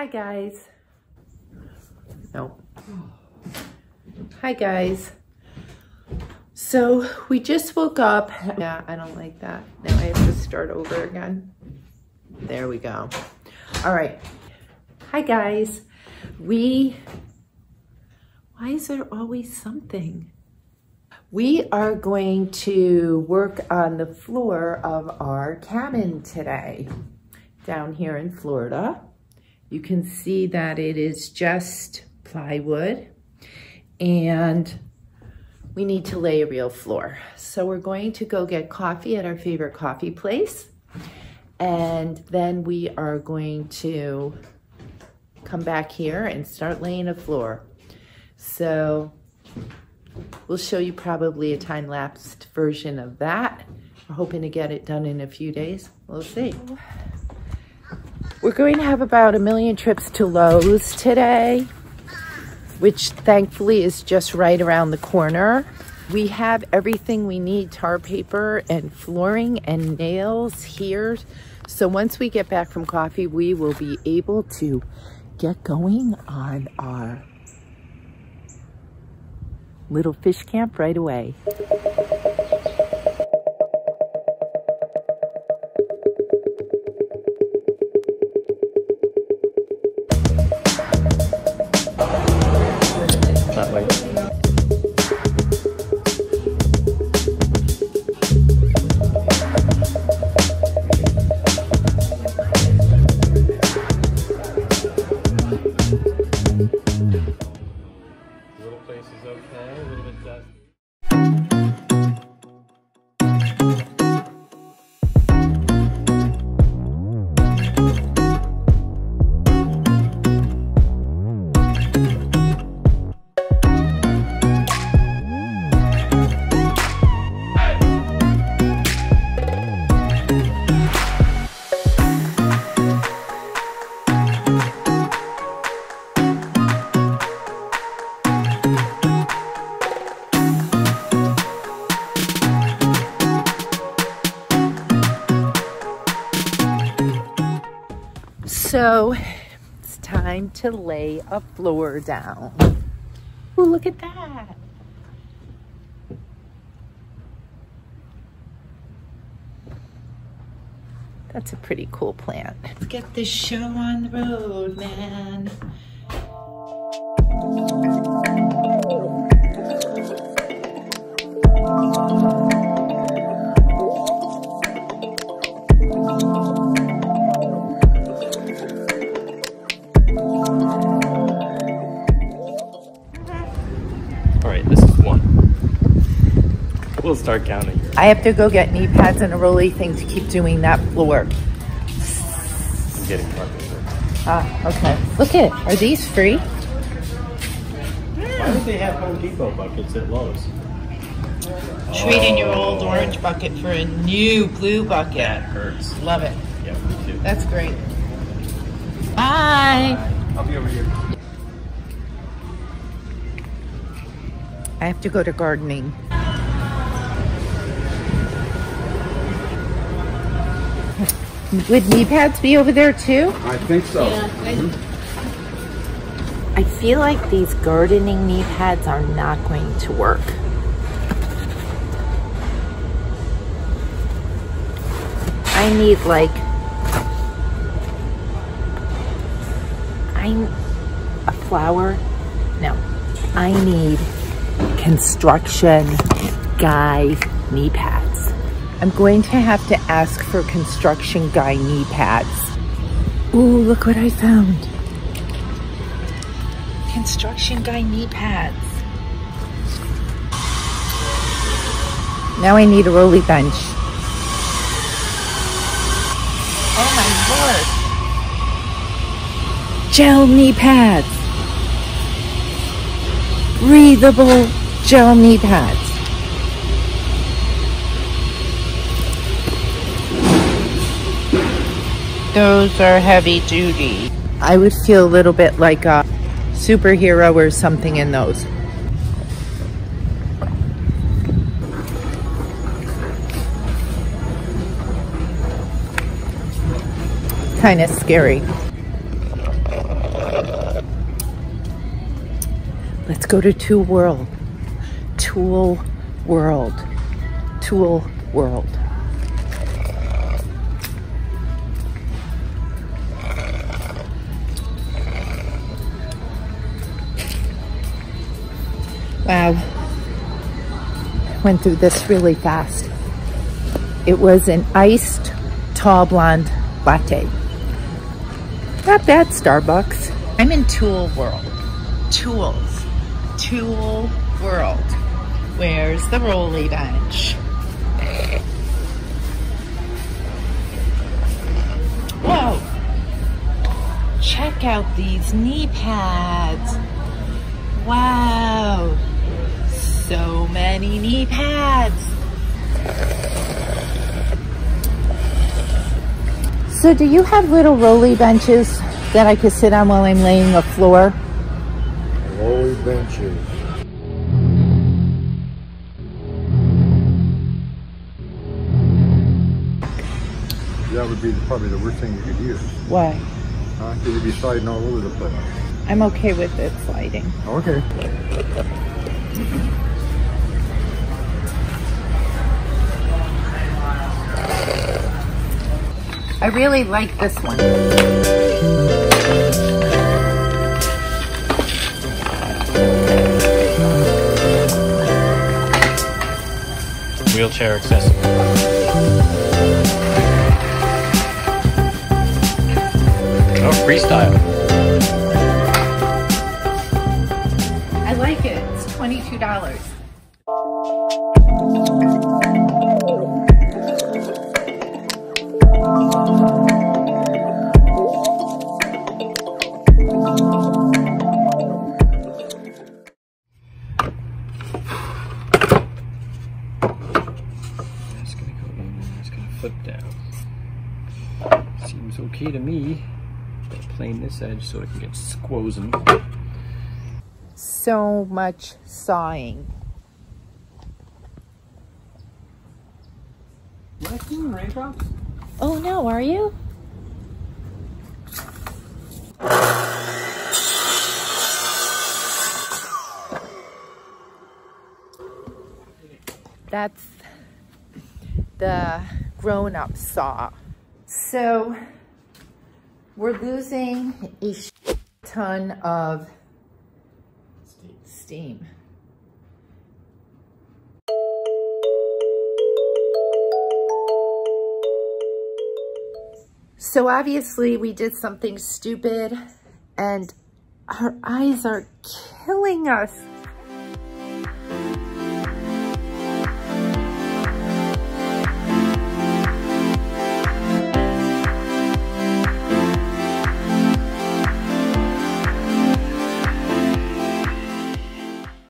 Hi guys. No. Hi guys. So we just woke up. Yeah, I don't like that. Now I have to start over again. There we go. All right. Hi guys. We, why is there always something? We are going to work on the floor of our cabin today down here in Florida. You can see that it is just plywood and we need to lay a real floor. So we're going to go get coffee at our favorite coffee place. And then we are going to come back here and start laying a floor. So we'll show you probably a time-lapsed version of that. We're hoping to get it done in a few days. We'll see. We're going to have about a million trips to Lowe's today which thankfully is just right around the corner. We have everything we need, tar paper and flooring and nails here. So once we get back from coffee, we will be able to get going on our little fish camp right away. that way. Little place is okay, a little bit dusty. So it's time to lay a floor down. Oh, look at that. That's a pretty cool plant. Let's get this show on the road, man. We'll start counting. I have to go get knee pads and a rolly thing to keep doing that floor. I'm getting carpenter. Ah, okay. Look at Are these free? Why would they have Home Depot buckets at Lowe's? Trading your old orange bucket for a new blue bucket. That hurts. Love it. Yeah, me too. That's great. Bye. I'll be over here. I have to go to gardening. Would knee pads be over there too? I think so. Yeah. Mm-hmm. I feel like these gardening knee pads are not going to work. I need like I'm a flower. No, I need construction guy knee pads. I'm going to have to ask for construction guy knee pads. Ooh, look what I found. Construction guy knee pads. Now I need a rolly bench. Oh my lord. Gel knee pads. Breathable gel knee pads. those are heavy duty. I would feel a little bit like a superhero or something in those. Kind of scary. Let's go to Tool World. Tool World. Tool World. Wow. Went through this really fast. It was an iced tall blonde latte. Not bad, Starbucks. I'm in Tool World. Tools. Tool World. Where's the rolly bench? Whoa! Check out these knee pads. Wow! So many knee pads. So do you have little rolly benches that I could sit on while I'm laying the floor? Rolly benches. That would be probably the worst thing you could use. Why? Huh? Because you'd be sliding all over the place. I'm okay with it sliding. Okay. I really like this one. Wheelchair accessible. Oh, freestyle. I like it. It's $22. Plane this edge so it can get squozen. So much sawing. Am I seeing raindrops? Oh no, are you? That's the grown-up saw. So we're losing a ton of steam. So obviously we did something stupid and our eyes are killing us.